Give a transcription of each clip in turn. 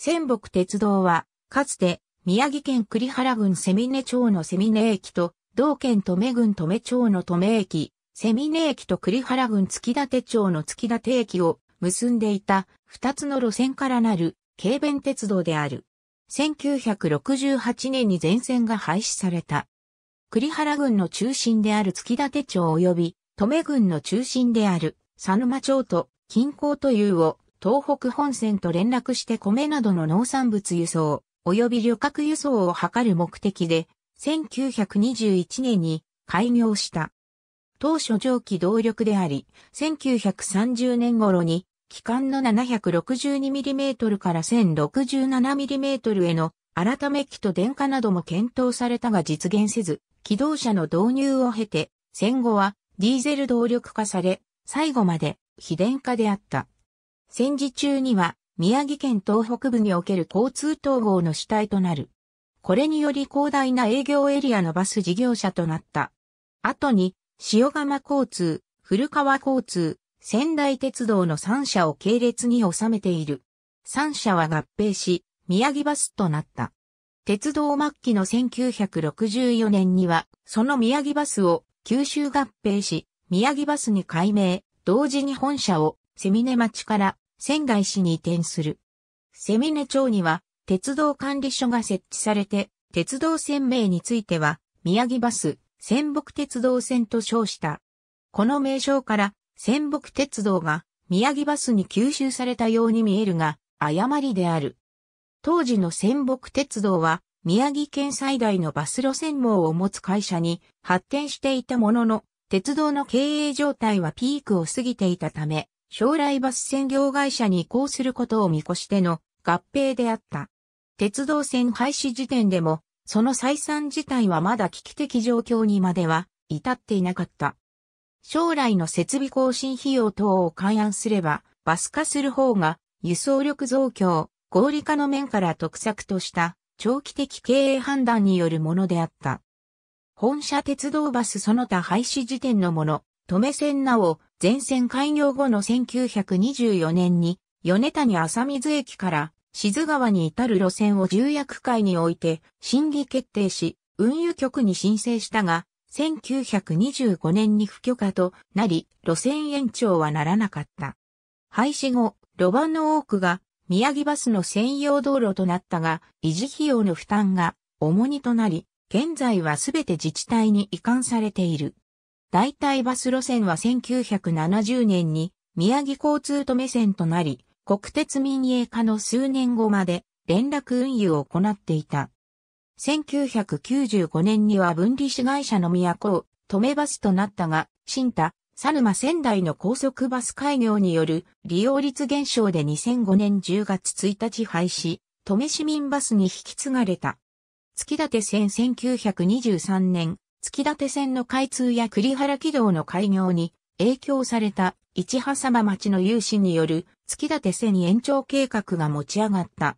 仙北鉄道は、かつて、宮城県栗原郡セミネ町のセミネ駅と、同県留米郡留米町の留米駅、セミネ駅と栗原郡月立町の月立駅を結んでいた二つの路線からなる軽便鉄道である。1968年に全線が廃止された。栗原郡の中心である月立町及び、留米郡の中心である佐沼町と近郊というを東北本線と連絡して米などの農産物輸送、及び旅客輸送を図る目的で、1921年に開業した。当初蒸気動力であり、1930年頃に、機関の 762mm から 1067mm への改め機と電化なども検討されたが実現せず、機動車の導入を経て、戦後はディーゼル動力化され、最後まで非電化であった。戦時中には宮城県東北部における交通統合の主体となる。これにより広大な営業エリアのバス事業者となった。後に塩釜交通、古川交通、仙台鉄道の3社を系列に収めている。3社は合併し、宮城バスとなった。鉄道末期の1964年には、その宮城バスを九州合併し、宮城バスに改名、同時に本社をセミネ町から仙台市に移転する。セミネ町には鉄道管理所が設置されて、鉄道線名については宮城バス、仙北鉄道線と称した。この名称から仙北鉄道が宮城バスに吸収されたように見えるが、誤りである。当時の仙北鉄道は宮城県最大のバス路線網を持つ会社に発展していたものの、鉄道の経営状態はピークを過ぎていたため、将来バス専業会社に移行することを見越しての合併であった。鉄道線廃止時点でも、その採算自体はまだ危機的状況にまでは至っていなかった。将来の設備更新費用等を勘案すれば、バス化する方が輸送力増強、合理化の面から特策とした長期的経営判断によるものであった。本社鉄道バスその他廃止時点のもの、止め線なお、全線開業後の1924年に、米谷浅水駅から静川に至る路線を重役会において審議決定し、運輸局に申請したが、1925年に不許可となり、路線延長はならなかった。廃止後、路盤の多くが宮城バスの専用道路となったが、維持費用の負担が重荷となり、現在はすべて自治体に移管されている。代替バス路線は1970年に宮城交通止め線となり、国鉄民営化の数年後まで連絡運輸を行っていた。1995年には分離市会社の都を止めバスとなったが、新田、佐沼仙台の高速バス開業による利用率減少で2005年10月1日廃止、止め市民バスに引き継がれた。月立線1923年、月立線の開通や栗原軌道の開業に影響された市波様町の有志による月立線延長計画が持ち上がった。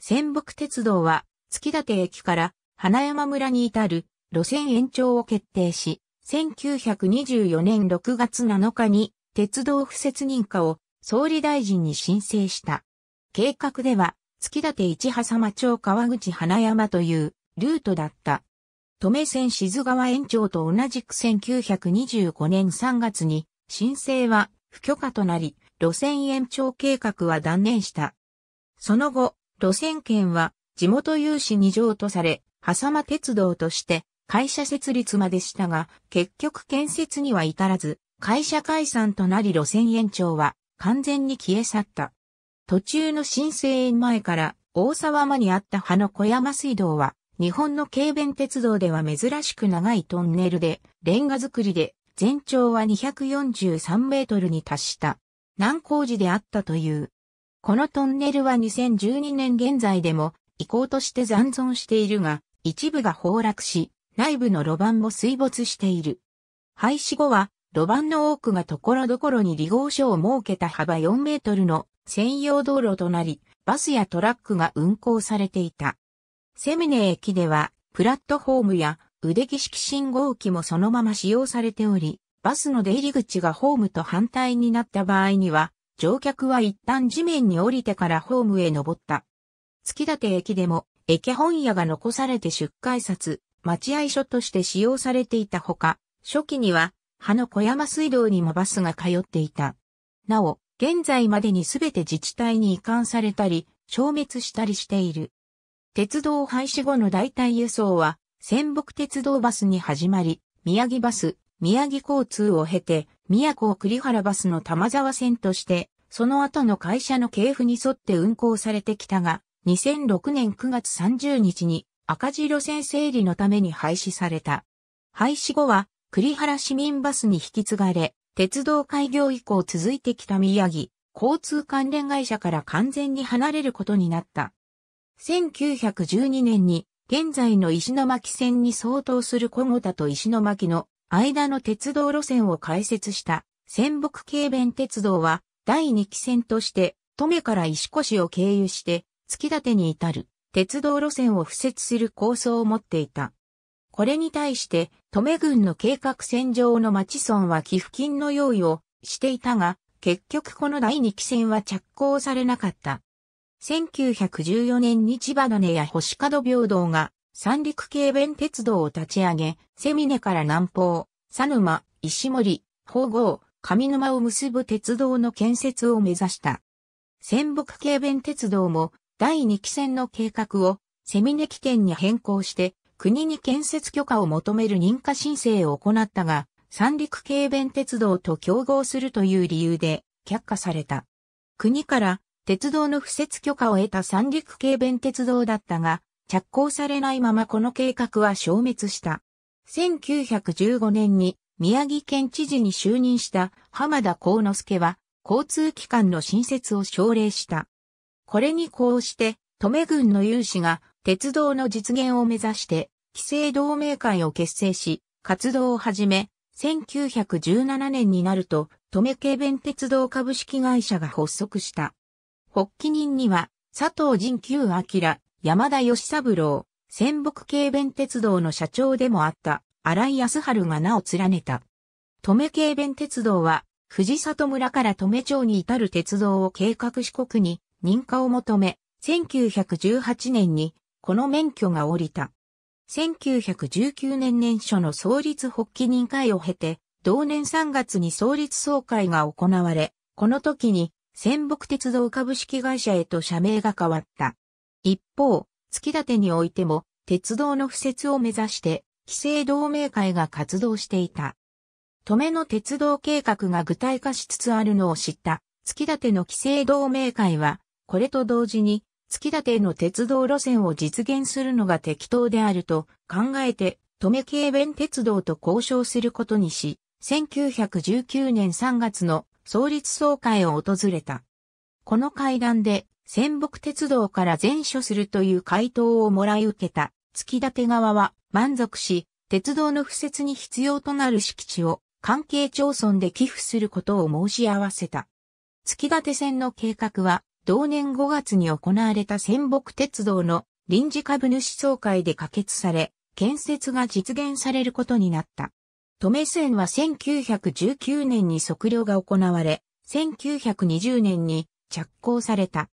仙北鉄道は月立駅から花山村に至る路線延長を決定し、1924年6月7日に鉄道敷設認可を総理大臣に申請した。計画では月立市波様町川口花山というルートだった。止め線静川延長と同じく1925年3月に申請は不許可となり、路線延長計画は断念した。その後、路線権は地元有志に譲渡され、狭間鉄道として会社設立までしたが、結局建設には至らず、会社解散となり路線延長は完全に消え去った。途中の新生園前から大沢間にあった葉の小山水道は日本の軽便鉄道では珍しく長いトンネルで、レンガ造りで、全長は243メートルに達した難工事であったという。このトンネルは2012年現在でも遺構として残存しているが、一部が崩落し、内部の路盤も水没している。廃止後は、路盤の多くがところどころに離合所を設けた幅4メートルの専用道路となり、バスやトラックが運行されていた。セミネ駅では、プラットフォームや腕木式信号機もそのまま使用されており、バスの出入り口がホームと反対になった場合には、乗客は一旦地面に降りてからホームへ登った。月立駅でも、駅本屋が残されて出改札、待合所として使用されていたほか、初期には、葉の小山水道にもバスが通っていた。なお、現在までにすべて自治体に移管されたり、消滅したりしている。鉄道廃止後の代替輸送は、仙北鉄道バスに始まり、宮城バス、宮城交通を経て、宮古栗原バスの玉沢線として、その後の会社の系譜に沿って運行されてきたが、2006年9月30日に赤字路線整理のために廃止された。廃止後は栗原市民バスに引き継がれ、鉄道開業以降続いてきた宮城、交通関連会社から完全に離れることになった。1912年に現在の石巻線に相当する小牟田と石巻の間の鉄道路線を開設した仙北軽便鉄道は第2期線として登米から石越を経由して月立に至る鉄道路線を敷設する構想を持っていた。これに対して登米郡の計画線上の町村は寄付金の用意をしていたが、結局この第2期線は着工されなかった。1914年に千葉種や星角平等が三陸軽便鉄道を立ち上げ、セミネから南方、佐沼、石森、宝郷、上沼を結ぶ鉄道の建設を目指した。仙北軽便鉄道も第2期線の計画をセミネ起点に変更して国に建設許可を求める認可申請を行ったが、三陸軽便鉄道と競合するという理由で却下された。国から鉄道の敷設許可を得た三陸軽便鉄道だったが、着工されないままこの計画は消滅した。1915年に宮城県知事に就任した浜田幸之助は交通機関の新設を奨励した。これにこうして、留米郡の有志が鉄道の実現を目指して、規制同盟会を結成し、活動を始め、1917年になると、留米軽便鉄道株式会社が発足した。発起人には、佐藤仁久明、山田義三郎、仙北軽便鉄道の社長でもあった荒井康春が名を連ねた。留軽便鉄道は、藤里村から留町に至る鉄道を計画四国に認可を求め、1918年にこの免許が降りた。1919年年初の創立発起人会を経て、同年3月に創立総会が行われ、この時に仙北鉄道株式会社へと社名が変わった。一方、月立においても、鉄道の敷設を目指して、規制同盟会が活動していた。止めの鉄道計画が具体化しつつあるのを知った、月立の規制同盟会は、これと同時に、月立の鉄道路線を実現するのが適当であると考えて、止め軽便鉄道と交渉することにし、1919年3月の創立総会を訪れた。この会談で、仙北鉄道から全処するという回答をもらい受けた、月立側は満足し、鉄道の敷設に必要となる敷地を関係町村で寄付することを申し合わせた。月立線の計画は、同年5月に行われた仙北鉄道の臨時株主総会で可決され、建設が実現されることになった。止め線は1919年に測量が行われ、1920年に着工された。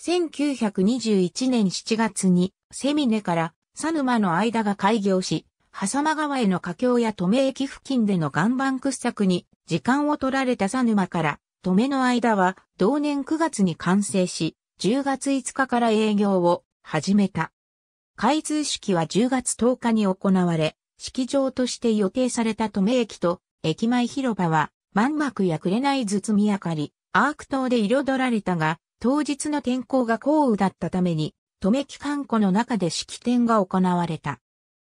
1921年7月にセミネから佐沼の間が開業し、狭間川への架橋や止め駅付近での岩盤掘削に時間を取られた佐沼から止めの間は同年9月に完成し、10月5日から営業を始めた。開通式は10月10日に行われ、式場として予定された止め駅と駅前広場は満幕や紅包み明かり、アーク灯で彩られたが、当日の天候が降雨だったために、止め期間庫の中で式典が行われた。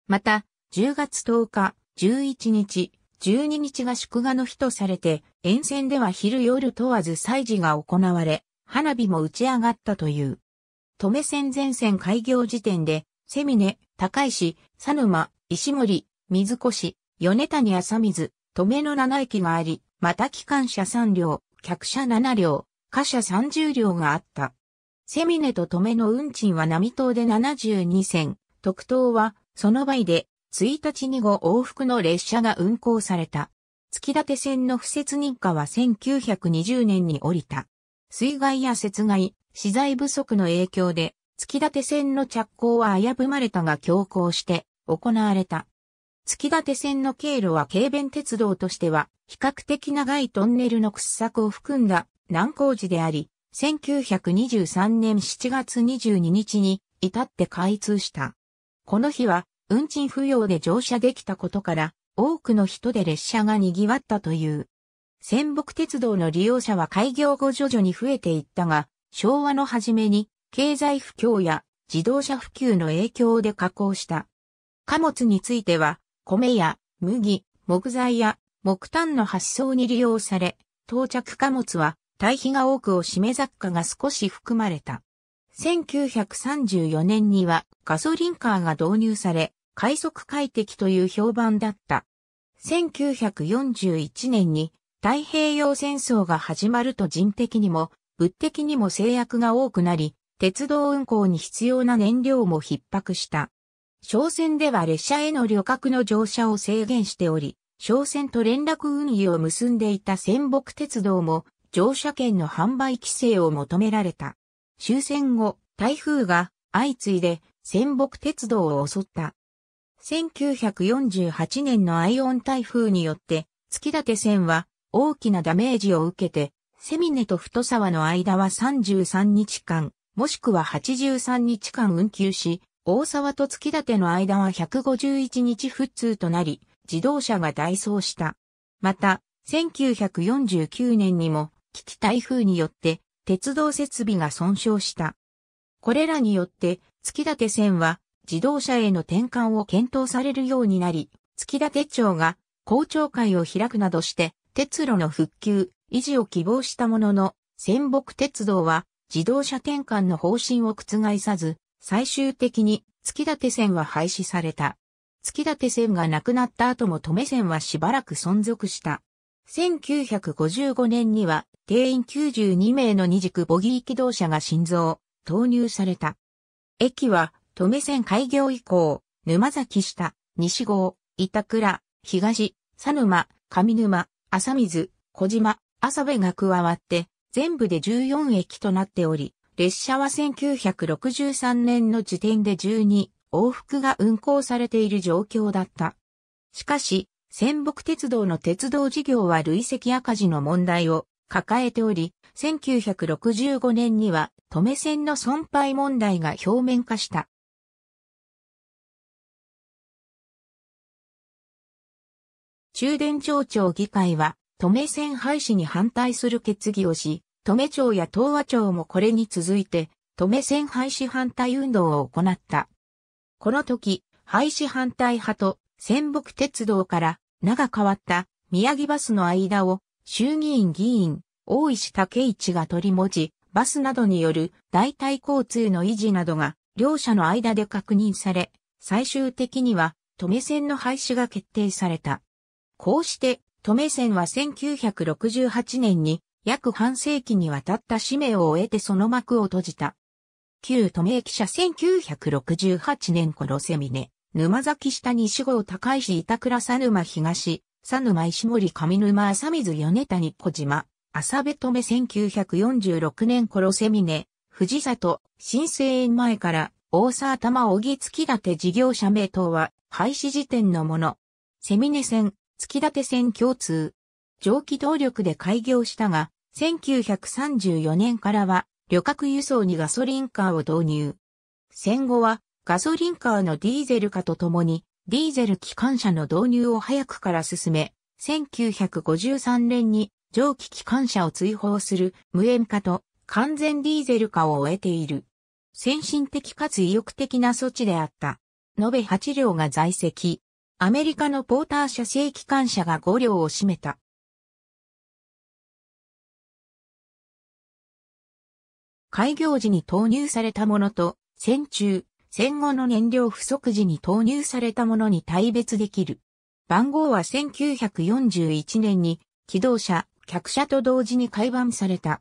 また、10月10日、11日、12日が祝賀の日とされて、沿線では昼夜問わず祭事が行われ、花火も打ち上がったという。止め線全線開業時点で、セミネ、高石、佐沼、石森、水越、米谷浅水、止めの7駅があり、また機関車3両、客車7両、貨車30両があった。セミネと止めの運賃は波島で72銭、特等はその倍で1日に後往復の列車が運行された。月立線の敷設認可は1920年に降りた。水害や雪害、資材不足の影響で月立線の着工は危ぶまれたが強行して行われた。月立線の経路は軽便鉄道としては比較的長いトンネルの掘削を含んだ難工事であり、1923年7月22日に至って開通した。この日は運賃不要で乗車できたことから多くの人で列車が賑わったという。仙北鉄道の利用者は開業後徐々に増えていったが、昭和の初めに経済不況や自動車普及の影響で加工した。貨物については、米や麦、木材や木炭の発送に利用され、到着貨物は対比が多くを占め雑貨が少し含まれた。1934年にはガソリンカーが導入され、快速快適という評判だった。1941年に太平洋戦争が始まると人的にも物的にも制約が多くなり、鉄道運行に必要な燃料も逼迫した。商船では列車への旅客の乗車を制限しており、商船と連絡運輸を結んでいた仙北鉄道も乗車券の販売規制を求められた。終戦後、台風が相次いで仙北鉄道を襲った。1948年のアイオン台風によって月立線は大きなダメージを受けて、セミネと太沢の間は33日間、もしくは83日間運休し、大沢と月立の間は151日普通となり、自動車が大走した。また、1949年にも、危機台風によって、鉄道設備が損傷した。これらによって、月立線は、自動車への転換を検討されるようになり、月立町が、公聴会を開くなどして、鉄路の復旧、維持を希望したものの、仙北鉄道は自動車転換の方針を覆さず、最終的に月立線は廃止された。月立線がなくなった後も留線はしばらく存続した。1955年には定員92名の二軸ボギー機動車が心臓、投入された。駅は留線開業以降、沼崎下、西郷、板倉、東、佐沼、上沼、浅水、小島、浅部が加わって、全部で14駅となっており、列車は1963年の時点で12往復が運行されている状況だった。しかし、仙北鉄道の鉄道事業は累積赤字の問題を抱えており、1965年には、止め線の損廃問題が表面化した。中電町長議会は、止め線廃止に反対する決議をし、止め町や東和町もこれに続いて、止め線廃止反対運動を行った。この時、廃止反対派と仙北鉄道から名が変わった宮城バスの間を衆議院議員、大石武一が取り持ち、バスなどによる代替交通の維持などが両者の間で確認され、最終的には止め線の廃止が決定された。こうして、止め線は1968年に約半世紀にわたった使命を終えてその幕を閉じた。旧止め駅舎1968年頃セミネ、沼崎下西郷高石板倉佐沼東、佐沼石森上沼浅水米谷小島、浅部止め1946年頃セミネ、藤里、新生園前から大沢玉小木月立事業者名等は廃止時点のもの。セミネ線、月立線共通。蒸気動力で開業したが、1934年からは旅客輸送にガソリンカーを導入。戦後はガソリンカーのディーゼル化とともにディーゼル機関車の導入を早くから進め、1953年に蒸気機関車を追放する無塩化と完全ディーゼル化を終えている。先進的かつ意欲的な措置であった。延べ8両が在籍。アメリカのポーター社製機関車が5両を占めた。開業時に投入されたものと、戦中、戦後の燃料不足時に投入されたものに対別できる。番号は1941年に、機動車、客車と同時に改版された。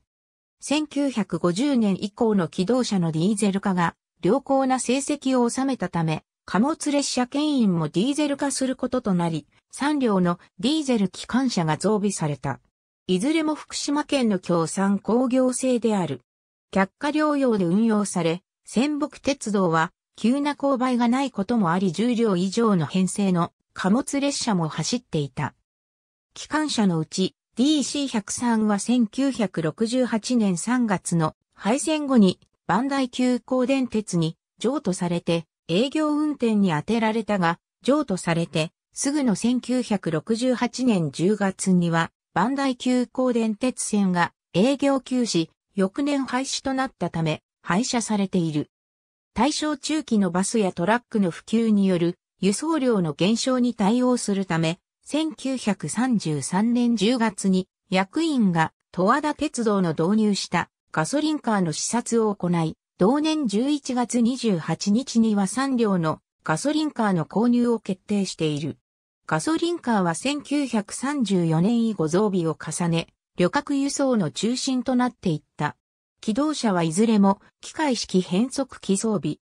1950年以降の機動車のディーゼル化が良好な成績を収めたため、貨物列車牽引もディーゼル化することとなり、3両のディーゼル機関車が増備された。いずれも福島県の共産工業製である。却下療養で運用され、仙北鉄道は、急な勾配がないこともあり重量以上の編成の貨物列車も走っていた。機関車のうち DC103 は1968年3月の廃線後に磐梯急行電鉄に譲渡されて営業運転に当てられたが、譲渡されてすぐの1968年10月には磐梯急行電鉄線が営業休止、翌年廃止となったため廃車されている。大正中期のバスやトラックの普及による輸送量の減少に対応するため、1933年10月に役員が十和田鉄道の導入したガソリンカーの視察を行い、同年11月28日には3両のガソリンカーの購入を決定している。ガソリンカーは1934年以後増備を重ね、旅客輸送の中心となっていった。機動車はいずれも機械式変速機装備。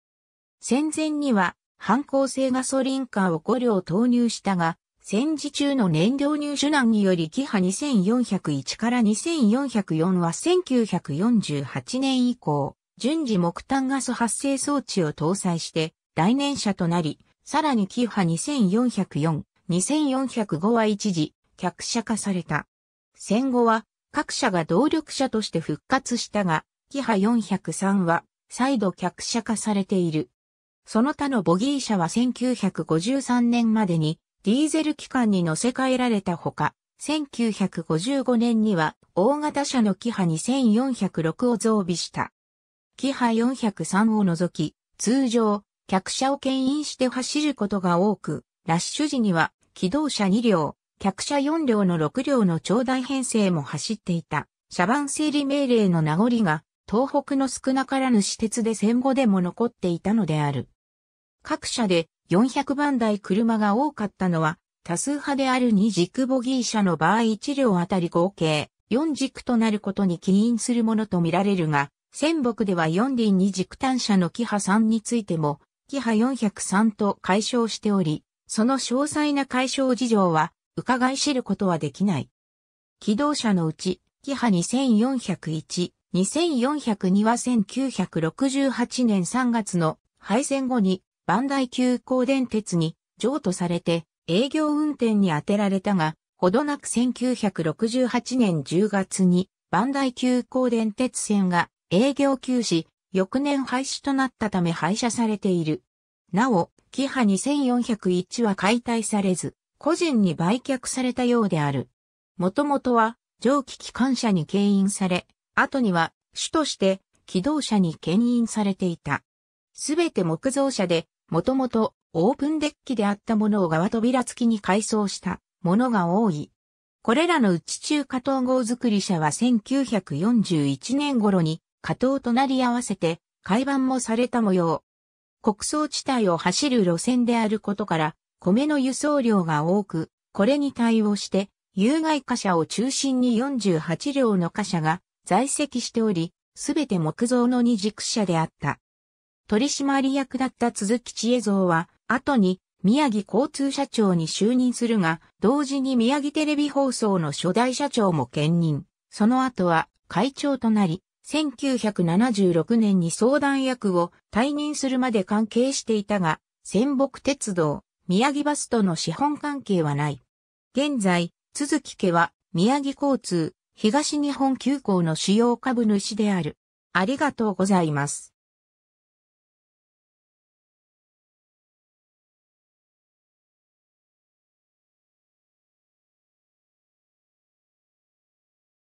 戦前には反抗性ガソリンカーを5両投入したが、戦時中の燃料入手難によりキハ2401から2404は1948年以降、順次木炭ガス発生装置を搭載して来年車となり、さらにキハ2404、2405は一時客車化された。戦後は各社が動力車として復活したが、キハ403は再度客車化されている。その他のボギー車は1953年までにディーゼル機関に乗せ替えられたほか、1955年には大型車のキハ2406を増備した。キハ403を除き、通常、客車を牽引して走ることが多く、ラッシュ時には、機動車2両、客車4両の6両の長大編成も走っていた。車番整理命令の名残が、東北の少なからぬ私鉄で戦後でも残っていたのである。各社で400番台車が多かったのは、多数派である2軸ボギー車の場合1両あたり合計4軸となることに起因するものとみられるが、仙北では4輪2軸単車のキハ3についても、キハ403と解消しており、その詳細な解消事情は、伺い知ることはできない。機動車のうち、キハ2401、2402は1968年3月の廃線後に磐梯急行電鉄に譲渡されて営業運転に当てられたが、ほどなく1968年10月に磐梯急行電鉄線が営業休止、翌年廃止となったため廃車されている。なお、キハ2401は解体されず、個人に売却されたようである。もともとは蒸気機関車に牽引され、後には主として機動車に牽引されていた。すべて木造車でもともとオープンデッキであったものを側扉付きに改装したものが多い。これらの内中化統合作り車は1941年頃に加藤となり合わせて改板もされた模様。国葬地帯を走る路線であることから米の輸送量が多く、これに対応して有害貨車を中心に48両の貨車が在籍しており、すべて木造の二軸車であった。取締役だった鈴木千恵蔵は、後に宮城交通社長に就任するが、同時に宮城テレビ放送の初代社長も兼任。その後は会長となり、1976年に相談役を退任するまで関係していたが、仙北鉄道、宮城バスとの資本関係はない。現在、鈴木家は宮城交通、東日本急行の主要株主である。ありがとうございます。